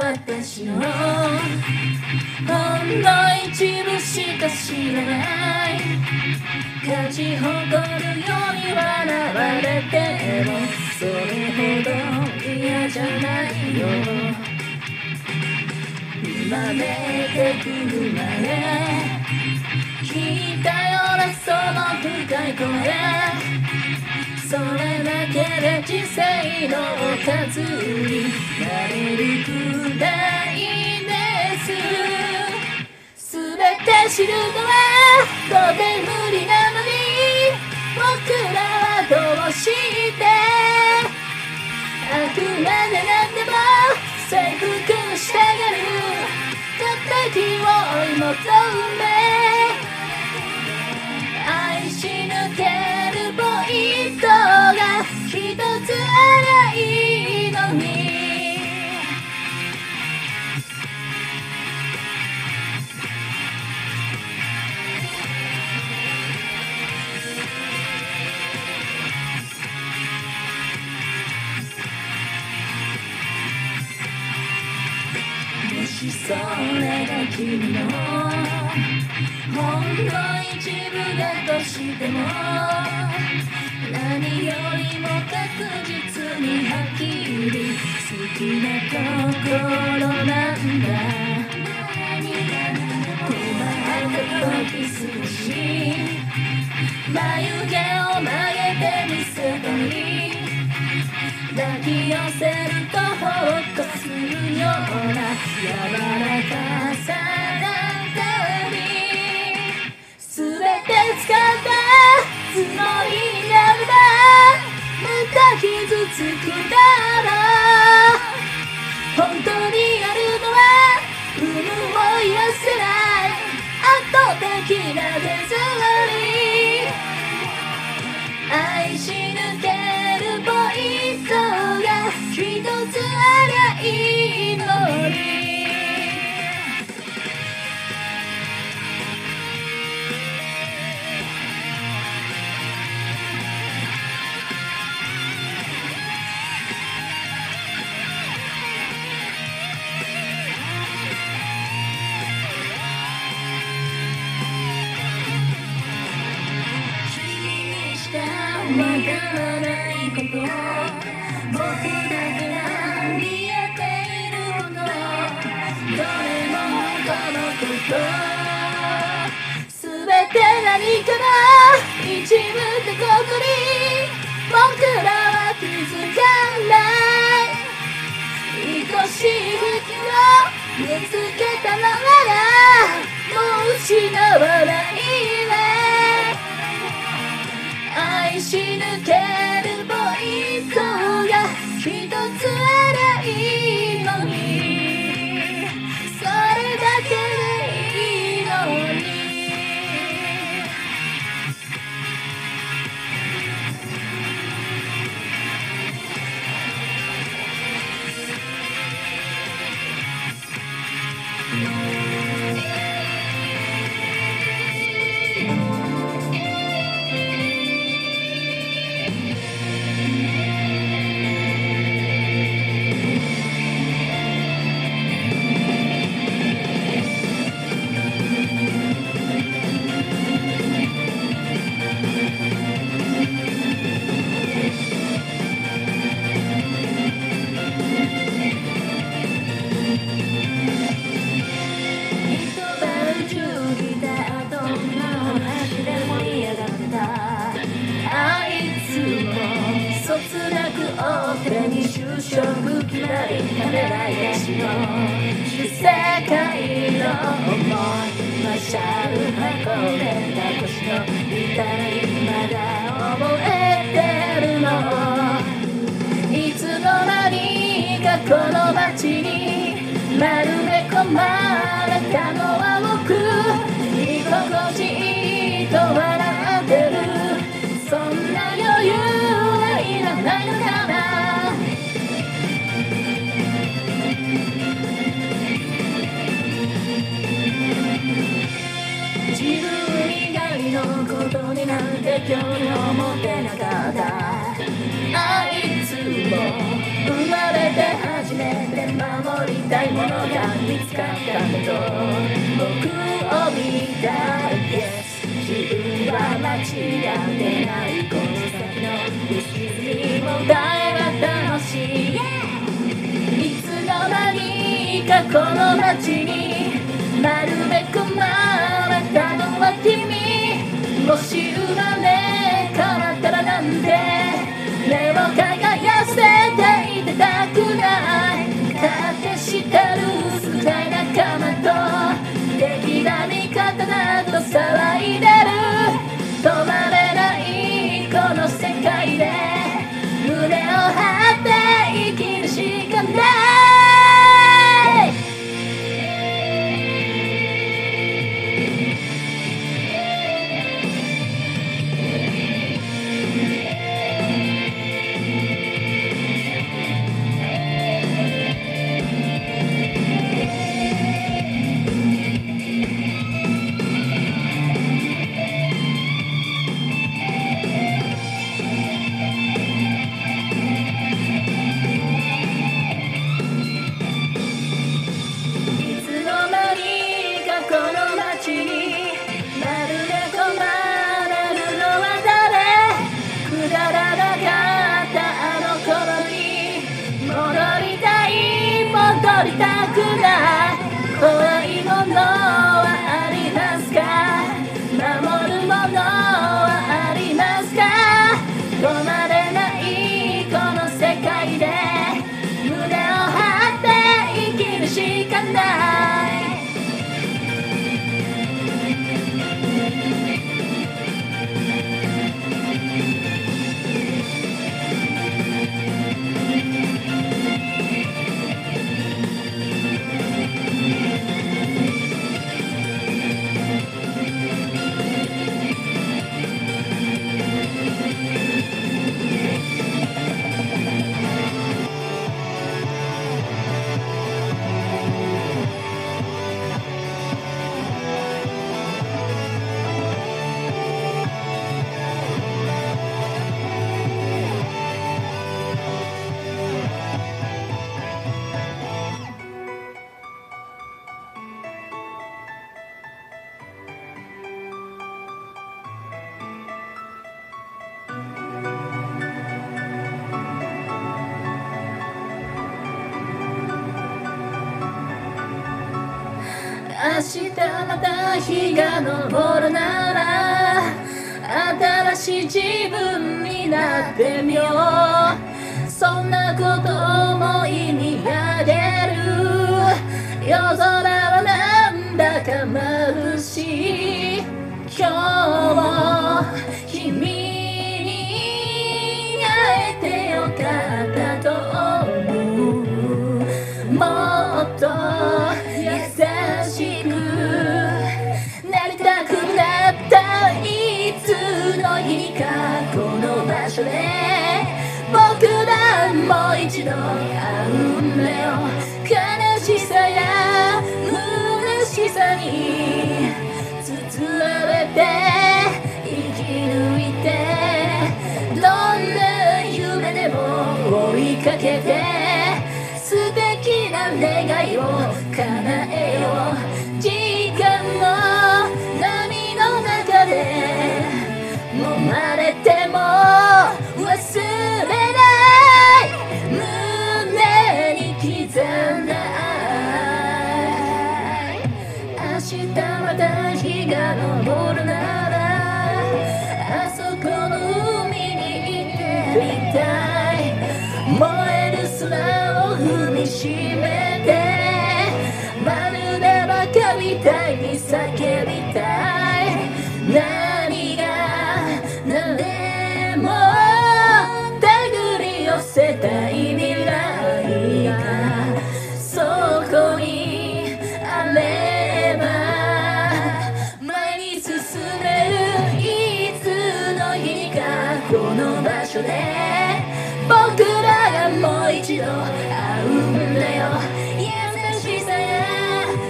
私のほんの一部しか知らない。勝ち誇るように笑われてもそれほど嫌じゃないよ。生まれてくる前聞いたようなその深い声。それだけで人生の数になれるくらいです。す。べて知るのはとて無理なのに僕らはどうしてあくまでなんでも征服したがる完璧を追い求めそれが君のほんの一部だとしても何よりも確実にはっきり好きなところなんだ困った時少し眉毛を曲げてみせたり抱き寄せるとほっとするような柔らかた傷つくだろう。本当にあるのは有無を言わせない。圧倒的なデザインらないこと僕だから見えていることどれも本当のこと全て何かの一部ってこに僕らは気づかない。愛しい服を見つけたのならに就職決まり金ないしの世界の思いマシャル運べた年の痛みまだ覚えてるのいつの間にかこの街に丸め込まれたのは僕居心地い。いと笑たいものが見つかったんだと。僕を見たい Yes 自分は間違ってないこの先の星に問題は楽しい？yeah! いつの間にかこの街に丸め込まれたのは君。もし生まれ変わったらなんて？目をかくな日また日が昇るなら新しい自分になってみよう。そんなこと思い見上げもう一度会うんだよ悲しさや虚しさに包まれて生き抜いてどんな夢でも追いかけて素敵な願いを燃える空を踏みしめてまるでバカみたいに叫びたい何が何でも手繰り寄せたい未来がそこにあれば前に進めるいつの日かこの場所で。会うんだよ優しさや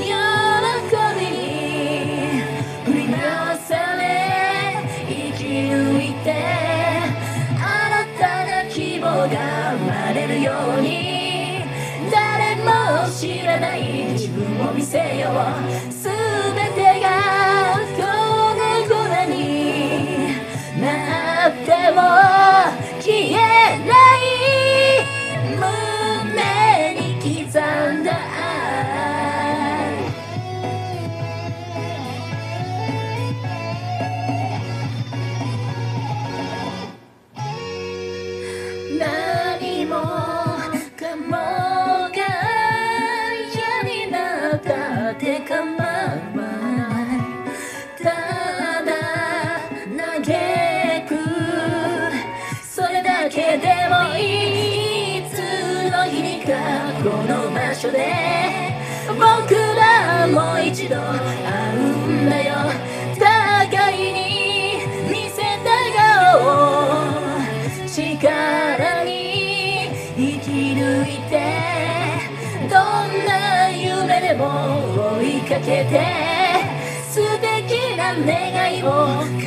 喜びに振り回され生き抜いて新たな希望が生まれるように誰も知らない。自分を見せよう全てが粉々になっても消えないこの場所で僕らもう一度会うんだよ。互いに見せた顔を力に生き抜いてどんな夢でも追いかけて素敵な願いを